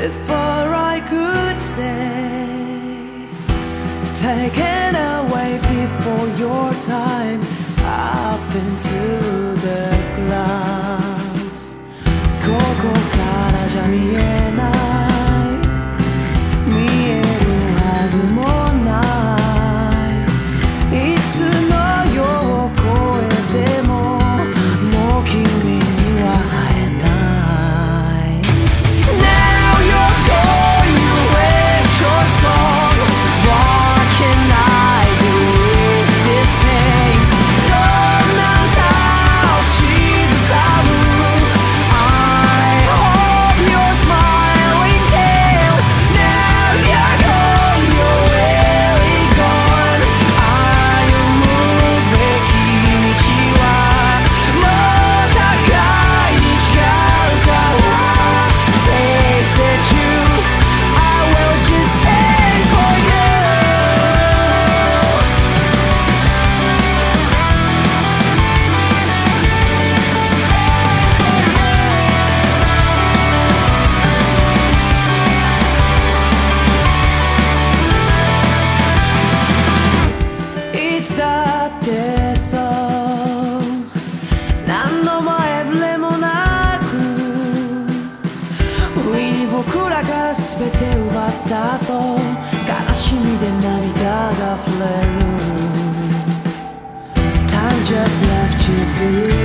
before I could say, taken away before your time. 僕らから全て奪った後悲しみで涙が溢れる Time just left you be